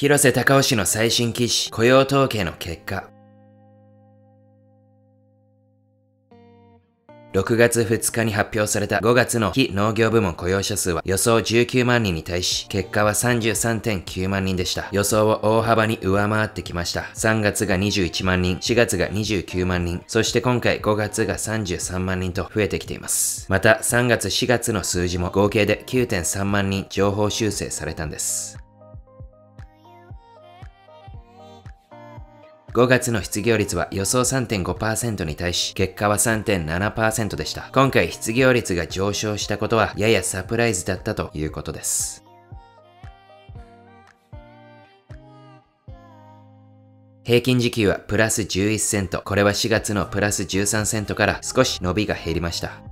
広瀬隆雄氏の最新記事、雇用統計の結果。6月2日に発表された5月の非農業部門雇用者数は予想19万人に対し、結果は33.9万人でした。予想を大幅に上回ってきました。3月が21万人、4月が29万人、そして今回5月が33万人と増えてきています。また3月4月の数字も合計で9.3万人情報修正されたんです。5月の失業率は予想3.5%に対し、結果は3.7%でした。今回失業率が上昇したことはややサプライズだったということです。平均時給はプラス11セント。これは4月のプラス13セントから少し伸びが減りました。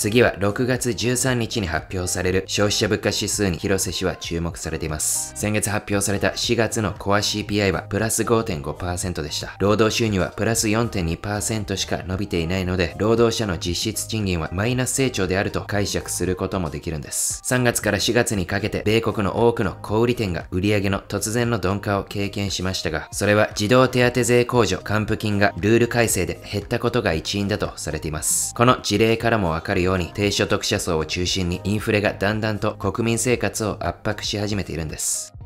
次は6月13日に発表される消費者物価指数に広瀬氏は注目されています。先月発表された4月のコア CPI はプラス5.5%でした。労働収入はプラス4.2%しか伸びていないので、労働者の実質賃金はマイナス成長であると解釈することもできるんです。3月から4月にかけて、米国の多くの小売店が売上の突然の鈍化を経験しましたが、それは児童手当税控除、還付金がルール改正で減ったことが一因だとされています。この事例からもわかるよように低所得者層を中心にインフレがだんだんと国民生活を圧迫し始めているんです。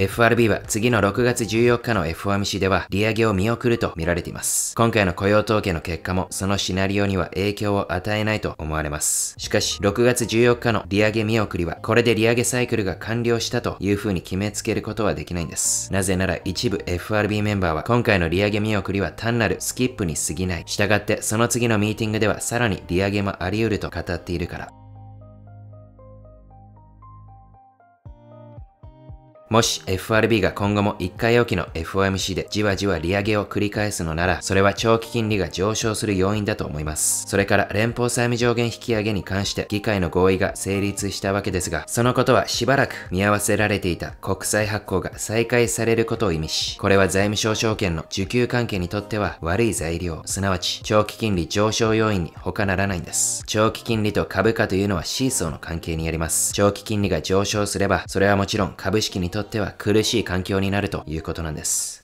FRB は次の6月14日の FOMC では利上げを見送ると見られています。今回の雇用統計の結果もそのシナリオには影響を与えないと思われます。しかし、6月14日の利上げ見送りはこれで利上げサイクルが完了したという風に決めつけることはできないんです。なぜなら一部 FRB メンバーは今回の利上げ見送りは単なるスキップに過ぎない。従ってその次のミーティングではさらに利上げもあり得ると語っているから。もし FRB が今後も1回おきの FOMC でじわじわ利上げを繰り返すのなら、それは長期金利が上昇する要因だと思います。それから連邦債務上限引き上げに関して議会の合意が成立したわけですが、そのことはしばらく見合わせられていた国債発行が再開されることを意味し、これは財務省証券の需給関係にとっては悪い材料、すなわち長期金利上昇要因に他ならないんです。長期金利と株価というのはシーソーの関係にあります。長期金利が上昇すれば、それはもちろん株式にとってとっては苦しい環境になるということなんです。